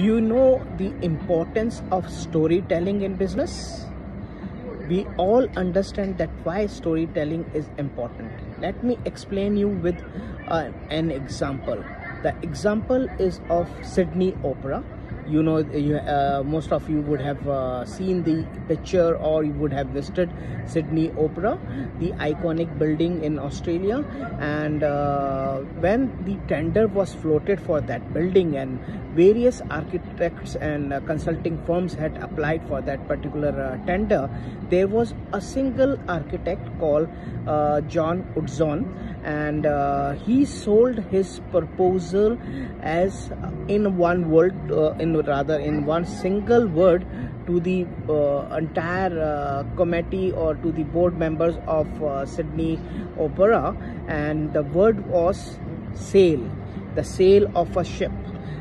Do you know the importance of storytelling in business? We all understand that why storytelling is important. Let me explain you with uh, an example. The example is of Sydney Opera you know you, uh, most of you would have uh, seen the picture or you would have visited Sydney Opera the iconic building in Australia. And uh, when the tender was floated for that building and various architects and uh, consulting firms had applied for that particular uh, tender there was a single architect called uh, John Utzon and he sold his proposal as in one word in rather in one single word to the uh, entire uh, committee or to the board members of uh, Sydney Opera. And the word was sail the sail of a ship.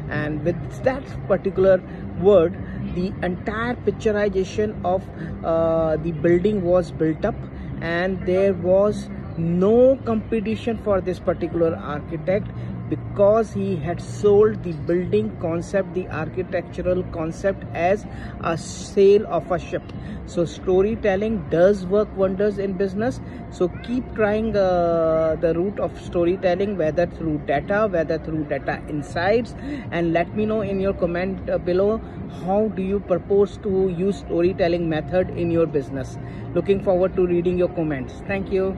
And with that particular word the entire picturization of uh, the building was built up. And there was no competition for this particular architect because he had sold the building concept the architectural concept as a sail of a ship. So storytelling does work wonders in business. So keep trying uh, the route of storytelling whether through data whether through data insights. And let me know in your comment uh, below how do you propose to use storytelling method in your business? Looking forward to reading your comments. Thank you